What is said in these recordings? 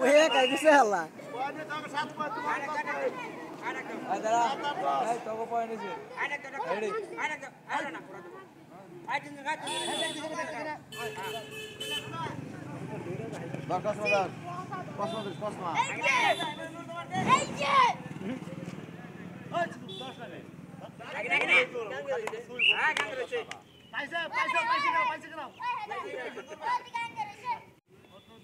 ওহে কাই দিছে হালা পাইছে পাইছে পাইছে পাইছে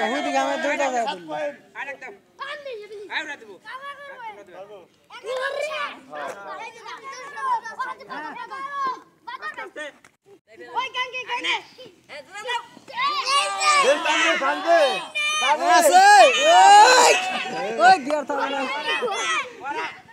বহুত গ্রামে দুইটা ওই গিয়ার থাকবে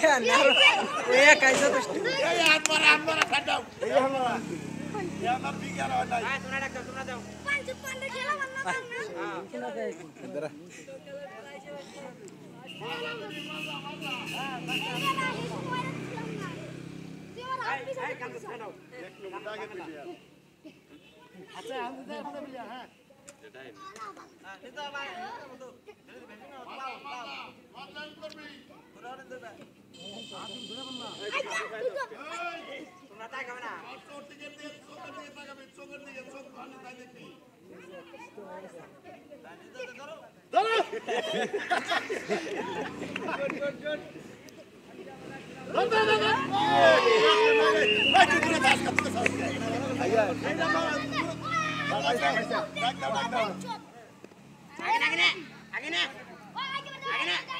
ये कैसा दुष्ट ये हाथ पर हाथ पर खा जाओ ये हमारा ये हमारा पी के रहा है हाँ सुना डॉक्टर सुना दो पाँच पाँच खेला वरना हाँ खेला का एक इधर अच्छा हम उधर हम उधर हाँ टाइम हाँ तो भाई तो भेजना होता है Agak-agak. Agak-agak. Agak-agak.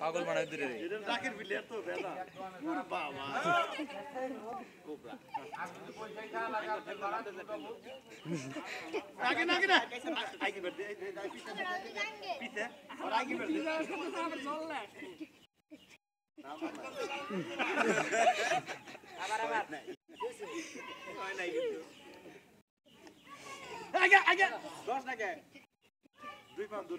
পাগল বানাই দিলে রাকের প্লেয়ার এত বেলা পুর বাবা। আগে না আগে না। আগে বের দে পিছে আর আগে। বের দে আবার আবার আগে আগে দশ নাকি দুই পাঁচ দূর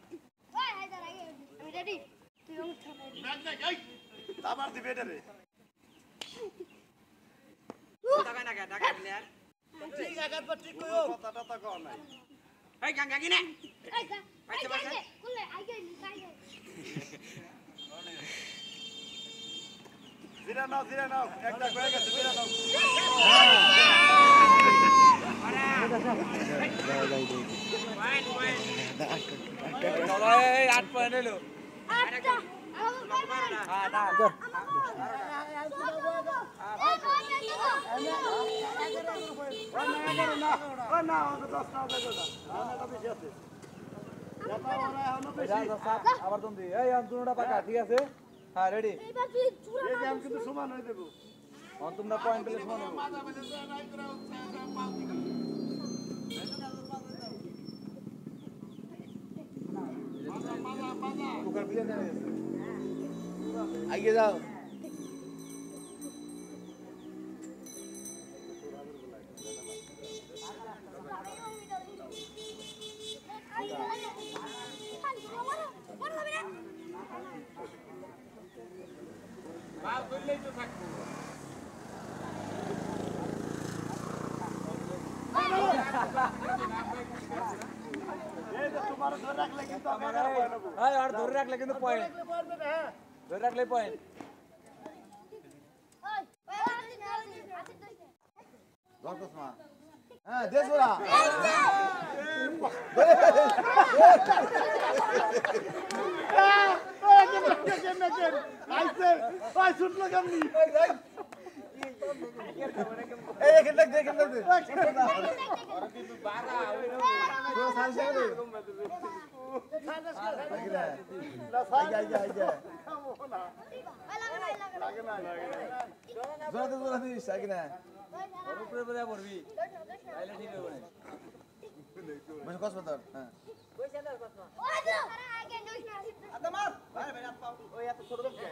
আবার দিবে রে। টাকা না টাকা প্লেয়ার ঠিক আগার পর ঠিক কইও কথাটা তো কও নাই। এই গাঙ্গা গিনে এই গা পাইতে পারছ কুলে আই গে আই গে জিরা নাও জিরা নাও একটা কয়ে গেছে জিরা নাও। হ্যাঁ। আরে এই আন্দোলনটা পাকা ঠিক আছে হ্যাঁ রেডি কিন্তু সমান হয়ে দেবো তোমরা পয়েন্ট পেলে সমান আগে যাও হ্যাঁ আর ধরে রাখলে কিন্তু পয়েন্ট ধরে রাখলে পয়েন্ট হ্যাঁ। দেশ ওরা। এখান থেকে তো সাইজ করে আগে আগে আগে জোরা দিস আগে না উপরে বোঝা পড়বি তাইলে ঠিক হবে বসে কস পাতার হ্যাঁ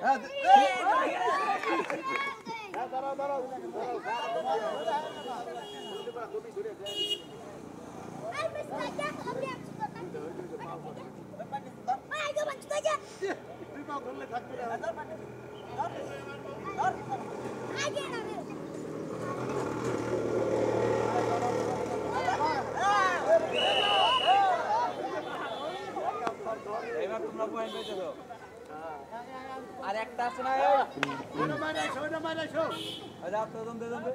হ্যাঁ এবার তোমরা পয়েন্ট পেয়েছ তো? আর একটা আছে না? এই আচ্ছা আপনার দম দে দম দে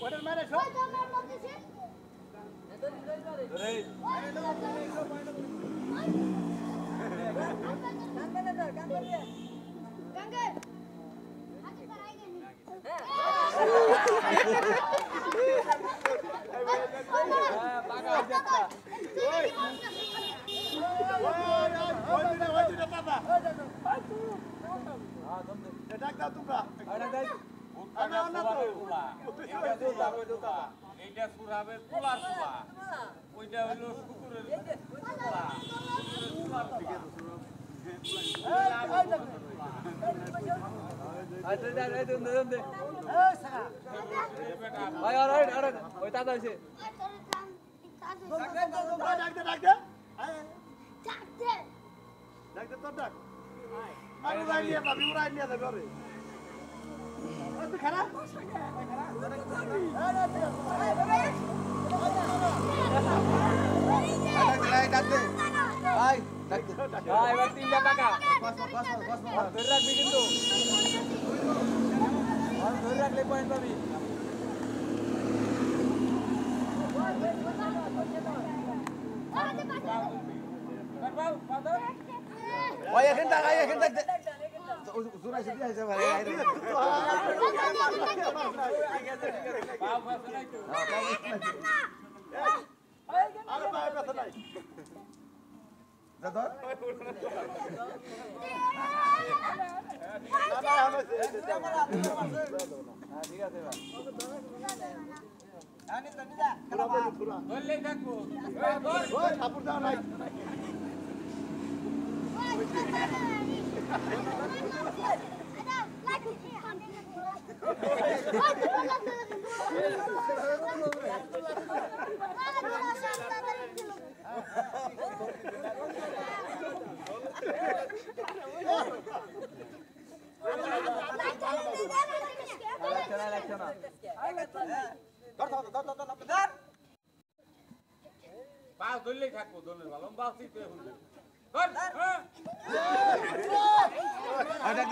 ধরে হ্যাঁ পাকা হয়েছে একটা হ্যাঁ দম দে। আরে দেখ এইটা সুরাবে তুলার তুলা ওইটা হইল শুকুরের আচ্ছা যা রে দম দে দম দে ভাই আর আর আর ওই তাতা হইছে ডাক দে ভাই ডাক দে হ্যাঁ এবার তিনটা পাকা কস কস কস আর ধরে রাখবি কিন্তু আর ধরে রাখলে পয়েন্ট পাবি ওই এখান ডাক আই এখান ডাক ঠিক আছে এবার ধরলেই থাকব Bas, dolly khakbo, dolly. Malum basi te hunde.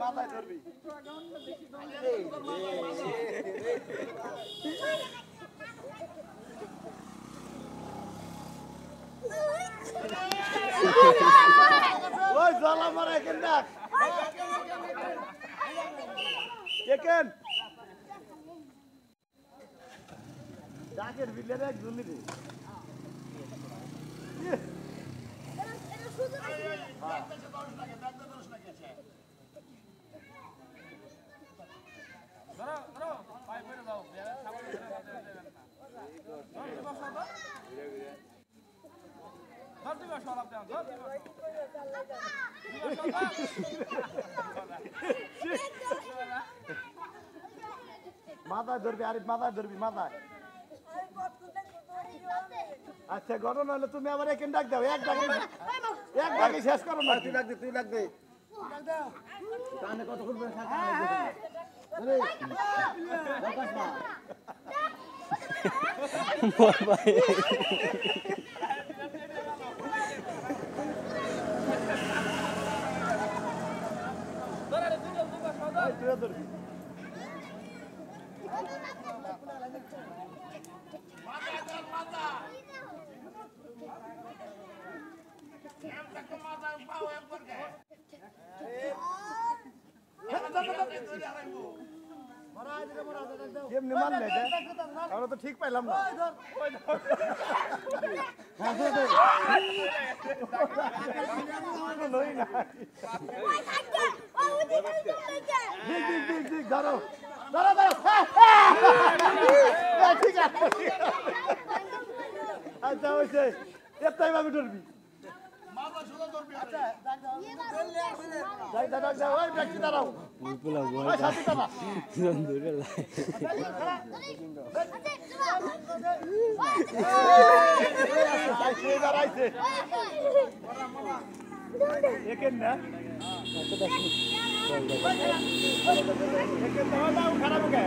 মাথায় ধরবি ওই ডাক এখান ডাকের বিলের এক জুলি রে। মাথায় ধরবি আরে মাথায় ধরবি মাথায়। আচ্ছা গরম হলে তুমি আবার এখানে ডাক দাও এক ডাকে এক ডাকে শেষ করো না। তুই লাগবে তুই লাগবে কানে কত করবে বাতাস না এই, তুইও ধরবি কেমনি মানলে আমরা তো ঠিক পাইলাম না লই না ধরো ধরো হ্যাঁ, ঠিক আছে আচ্ছা হয়েছে এটাই ভাবে ধরবি দাঁড়াও যাও ওই ব্যক্তি দাঁড়াও ওই সাথী দাঁড়া আইছে দাঁড়াইছে একেন না একেন না দাও খারাপ কে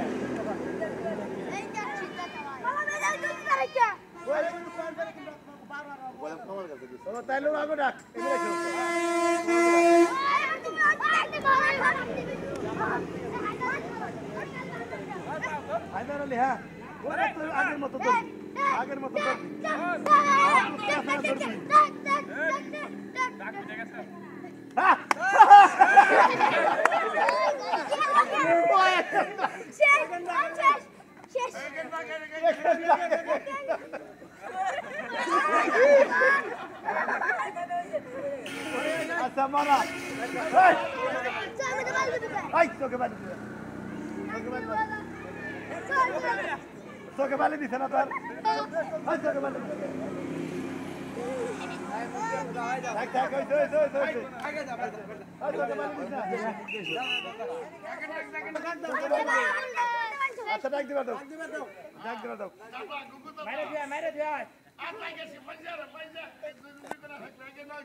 ও তাইলে আগো ডাক এখানে খেলো হায়দার আলী হ্যাঁ ওরা তো আগের মতো ধরবি আগের মতো ধরবি হ্যাঁ আচ্ছা মারা এই, এই তোকে বাড়ি দিবে তোকে বাড়ি দিছে না তোর এই তোকে বাড়ি দিছে থাক থাক ওই ওই ওই ওই তোকে বাড়ি দিছে আচ্ছা ডাক দিবা দাও ডাক দিবা দাও মেরে দিয়া মেরে মা ধরলেই থাকব যা চেকের বিলি আর দরকার না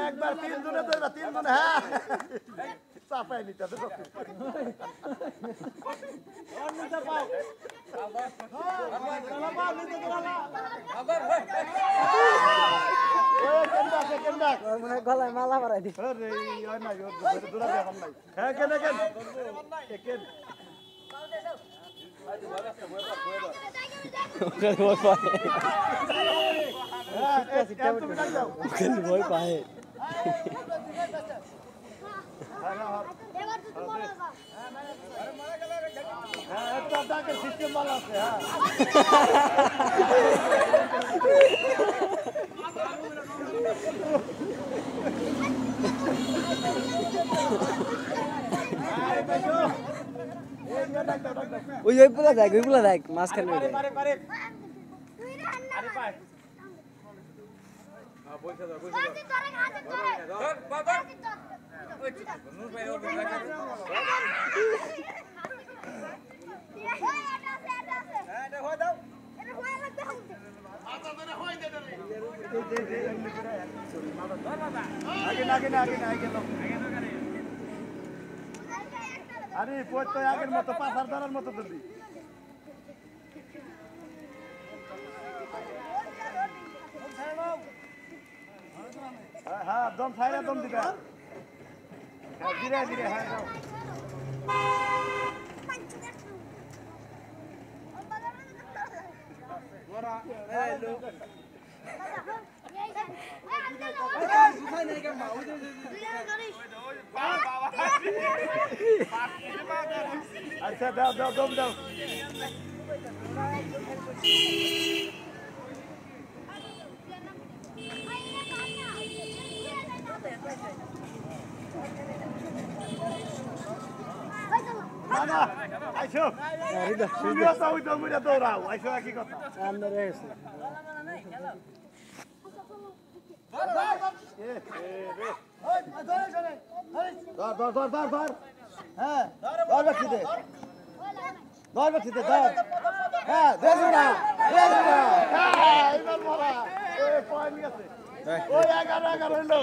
একবার তিন জনে তিন জনে হ্যাঁ। চাপাই নিতে হবে আবার ভাই মনে হয় গলায় মালা পরাই দি হ্যাঁ কেন কেন কেন হ্যাঁ এক- তুমি ডাক দাও ভয় পায় হ্যাঁ একটা ডাকের সিস্টেম ভালো আছে হ্যাঁ ওই ওই পুলা দেখ ওই পুলা দেখ মাঝখানে হ্যাঁ, বসে আরে পোত তো আগের মতো পাথার ধরার মতো ধরবি হ্যাঁ, দম ছাইরা দম দিবে ধীরে ধীরে হ্যাঁ যাও আচ্ছা দাও দাও দম দাও না হ্যাঁ ধর ব্যক্তিতে ধর হ্যাঁ দেখো না দেখো না হ্যাঁ এবার বলা এ পয়েন্ট গেছে ওই এগারো এগারো হলো